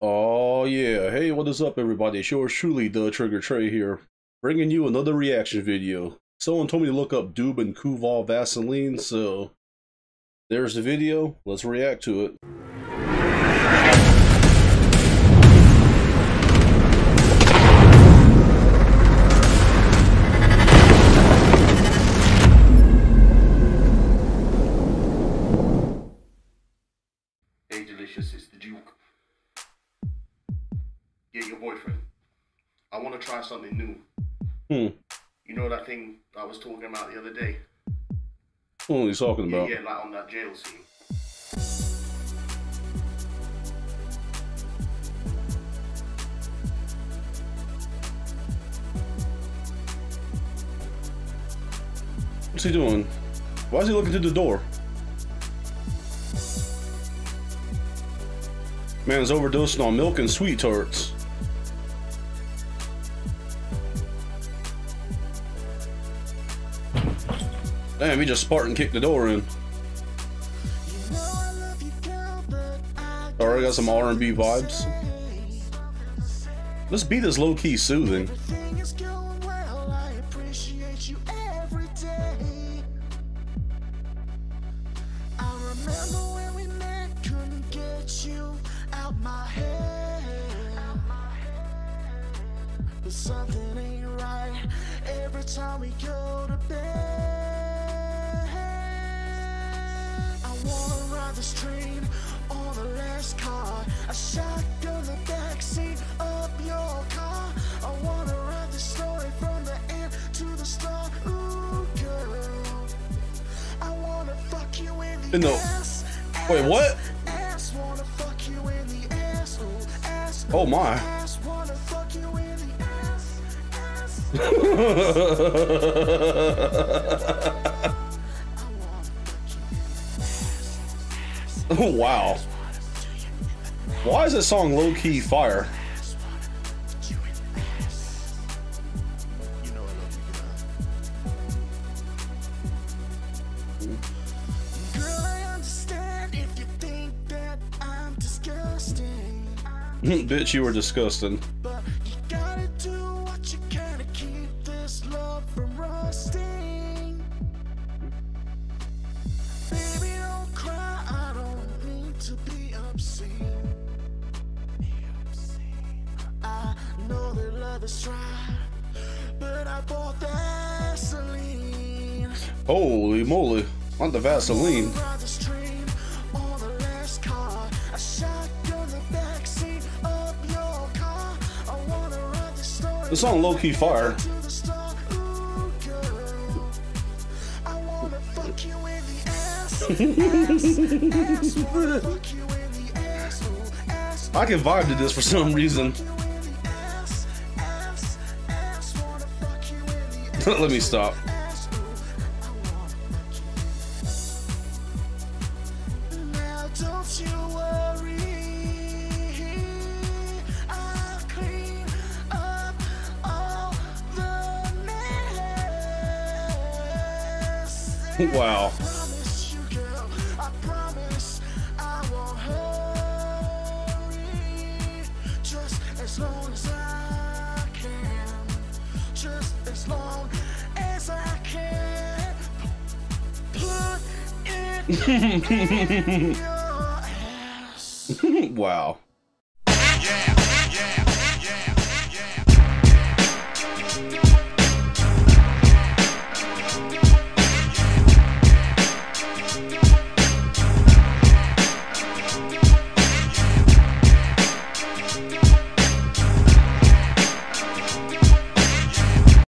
Oh yeah, hey what is up everybody, it's yours truly, The Trigger Trey here, bringing you another reaction video. Someone told me to look up Dube and Kuvah Vaseline, so there's the video, let's react to it. Yeah, your boyfriend. I want to try something new. Hmm, You know that thing I was talking about the other day? what are you talking Yeah, about? yeah, like on that jail scene. What's he doing? Why is he looking through the door? Man's overdosing on milk and sweet tarts. Damn, he just Spartan kicked the door in. Already got some R&B vibes. This beat is low-key soothing. Something ain't right every time we go to bed. This train on the last car. I shotgun the backseat of your car. I wanna write the story from the end to the start. Ooh, girl. I wanna fuck you in the In the- ass. Wait, what? Ass, wanna fuck you in the ass. Ooh, ass, Oh my. Wow. Why is this song low-key fire? You know I love you, girl. Girl, I understand if you think that I'm disgusting. Bitch, you were disgusting. Wanna fuck you in the ass. ass, ass. Wanna fuck you in the ass. Ooh, ass. I can vibe to this for some reason. Let me stop. ass. wow.